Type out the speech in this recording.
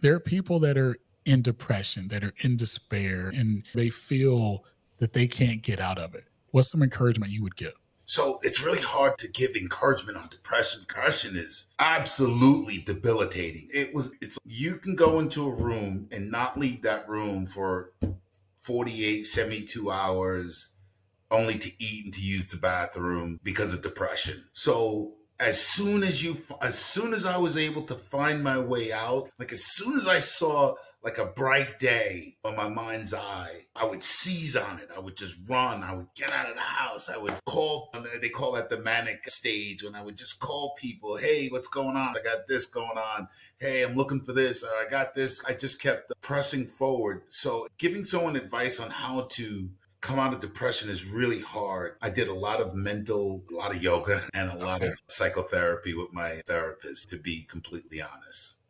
There are people that are in depression, that are in despair, and they feel that they can't get out of it. What's some encouragement you would give? So it's really hard to give encouragement on depression. Depression is absolutely debilitating. It was it's you can go into a room and not leave that room for 48, 72 hours only to eat and to use the bathroom because of depression. So as soon as you as soon as I was able to find my way out, like as soon as I saw like a bright day on my mind's eye, I would seize on it. I would just run. I would get out of the house. I would call, um, they call that the manic stage when I would just call people, hey, what's going on? I got this going on. Hey, I'm looking for this. I got this. I just kept pressing forward. So giving someone advice on how to come out of depression is really hard. I did a lot of mental, a lot of yoga, and a lot of psychotherapy with my therapist, to be completely honest.